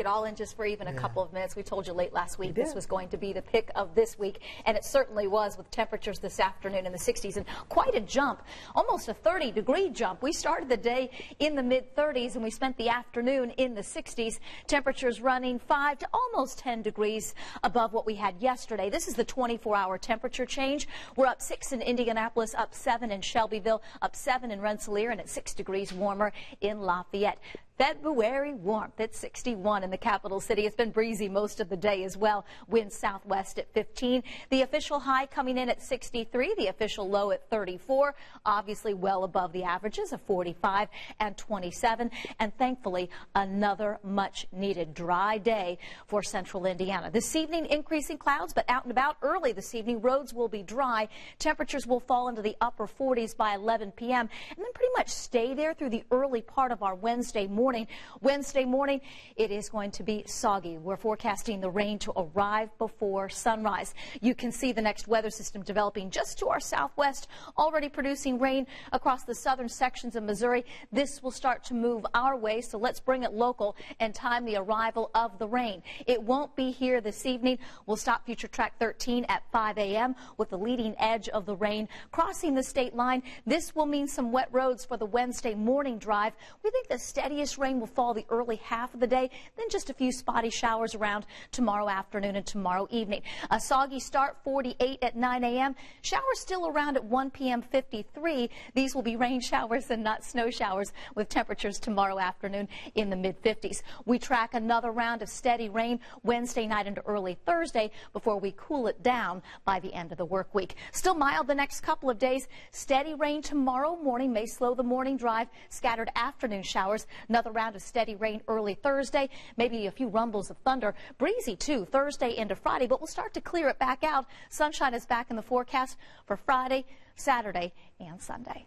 it all in just for even a couple of minutes. We told you late last week this was going to be the pick of this week, and it certainly was with temperatures this afternoon in the 60s and quite a jump, almost a 30 degree jump. We started the day in the mid 30s and we spent the afternoon in the 60s. Temperatures running 5 to almost 10 degrees above what we had yesterday. This is the 24 hour temperature change. We're up 6 in Indianapolis, up 7 in Shelbyville, up 7 in Rensselaer, and at 6 degrees warmer in Lafayette. February warmth at 61 in the capital city. It's been breezy most of the day as well. Winds southwest at 15. The official high coming in at 63. The official low at 34. Obviously well above the averages of 45 and 27. And thankfully another much needed dry day for central Indiana. This evening increasing clouds but out and about early this evening. Roads will be dry. Temperatures will fall into the upper 40s by 11 p.m. and then pretty much stay there through the early part of our Wednesday morning morning. Wednesday morning, it is going to be soggy. We're forecasting the rain to arrive before sunrise. You can see the next weather system developing just to our southwest, already producing rain across the southern sections of Missouri. This will start to move our way, so let's bring it local and time the arrival of the rain. It won't be here this evening. We'll stop Future Track 13 at 5 a.m. with the leading edge of the rain crossing the state line. This will mean some wet roads for the Wednesday morning drive. We think the steadiest rain will fall the early half of the day, then just a few spotty showers around tomorrow afternoon and tomorrow evening. A soggy start 48 at 9 a.m. Showers still around at 1 p.m. 53. These will be rain showers and not snow showers with temperatures tomorrow afternoon in the mid 50s. We track another round of steady rain Wednesday night into early Thursday before we cool it down by the end of the work week. Still mild the next couple of days. Steady rain tomorrow morning may slow the morning drive. Scattered afternoon showers. Another round of steady rain early Thursday, maybe a few rumbles of thunder. Breezy too Thursday into Friday, but we'll start to clear it back out. Sunshine is back in the forecast for Friday, Saturday, and Sunday.